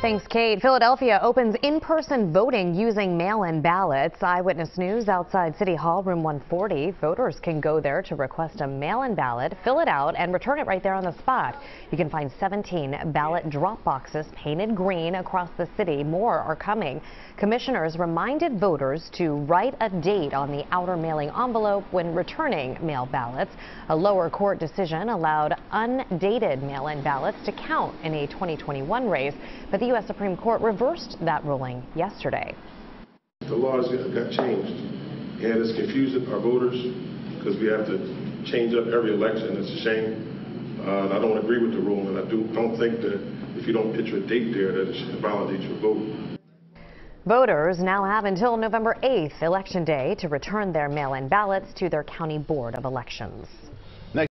Thanks, Kate. Philadelphia opens in-person voting using mail-in ballots. Eyewitness News outside City Hall, room 140. Voters can go there to request a mail-in ballot, fill it out, and return it right there on the spot. You can find 17 ballot drop boxes painted green across the city. More are coming. Commissioners reminded voters to write a date on the outer mailing envelope when returning mail ballots. A lower court decision allowed undated mail-in ballots to count in a 2021 race, but the U.S. Supreme Court reversed that ruling yesterday. The laws got changed, and it's confusing our voters because we have to change up every election. It's a shame. Uh, I don't agree with the rule, and I do, don't think that if you don't put your date there, that it invalidates your vote. Voters now have until November 8th, Election Day, to return their mail-in ballots to their county board of elections.